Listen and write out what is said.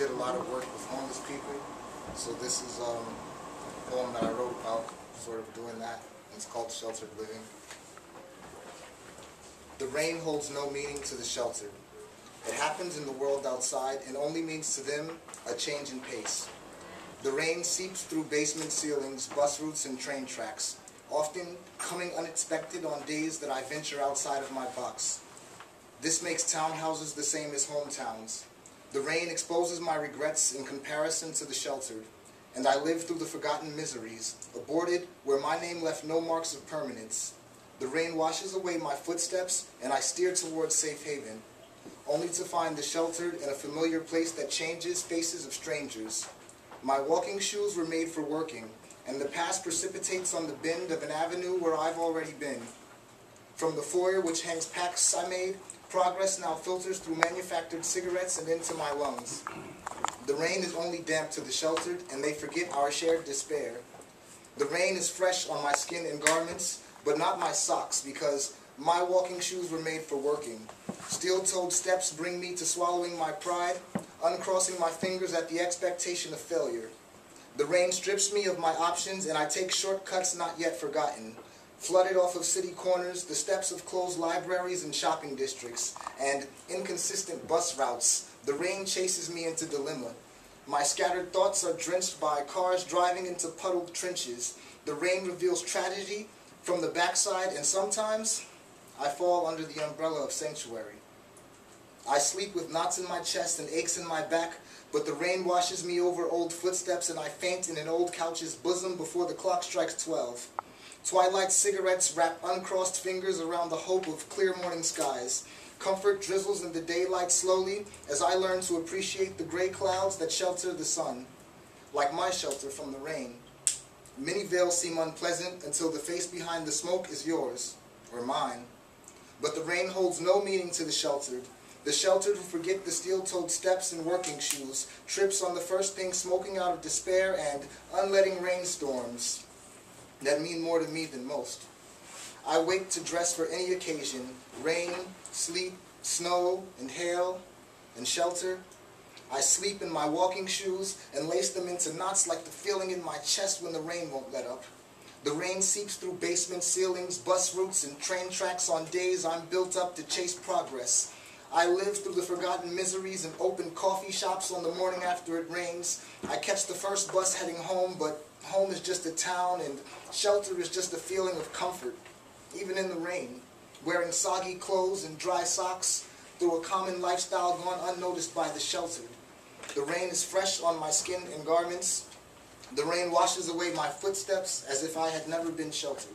did a lot of work with homeless people. So this is um, a poem that I wrote about sort of doing that. It's called Sheltered Living. The rain holds no meaning to the sheltered. It happens in the world outside and only means to them a change in pace. The rain seeps through basement ceilings, bus routes, and train tracks, often coming unexpected on days that I venture outside of my box. This makes townhouses the same as hometowns. The rain exposes my regrets in comparison to the sheltered, and I live through the forgotten miseries, aborted where my name left no marks of permanence. The rain washes away my footsteps, and I steer towards safe haven, only to find the sheltered in a familiar place that changes faces of strangers. My walking shoes were made for working, and the past precipitates on the bend of an avenue where I've already been. From the foyer which hangs packs I made, progress now filters through manufactured cigarettes and into my lungs. The rain is only damp to the sheltered, and they forget our shared despair. The rain is fresh on my skin and garments, but not my socks, because my walking shoes were made for working. Steel-toed steps bring me to swallowing my pride, uncrossing my fingers at the expectation of failure. The rain strips me of my options, and I take shortcuts not yet forgotten. Flooded off of city corners, the steps of closed libraries and shopping districts, and inconsistent bus routes, the rain chases me into dilemma. My scattered thoughts are drenched by cars driving into puddled trenches. The rain reveals tragedy from the backside, and sometimes I fall under the umbrella of sanctuary. I sleep with knots in my chest and aches in my back, but the rain washes me over old footsteps and I faint in an old couch's bosom before the clock strikes twelve. Twilight cigarettes wrap uncrossed fingers around the hope of clear morning skies. Comfort drizzles in the daylight slowly as I learn to appreciate the gray clouds that shelter the sun, like my shelter from the rain. Many veils seem unpleasant until the face behind the smoke is yours, or mine. But the rain holds no meaning to the sheltered. The sheltered who forget the steel-toed steps and working shoes, trips on the first thing smoking out of despair, and unletting rainstorms that mean more to me than most. I wake to dress for any occasion, rain, sleet, snow, and hail, and shelter. I sleep in my walking shoes and lace them into knots like the feeling in my chest when the rain won't let up. The rain seeps through basement ceilings, bus routes, and train tracks on days I'm built up to chase progress. I live through the forgotten miseries and open coffee shops on the morning after it rains. I catch the first bus heading home, but home is just a town and shelter is just a feeling of comfort, even in the rain. Wearing soggy clothes and dry socks through a common lifestyle gone unnoticed by the sheltered. The rain is fresh on my skin and garments. The rain washes away my footsteps as if I had never been sheltered.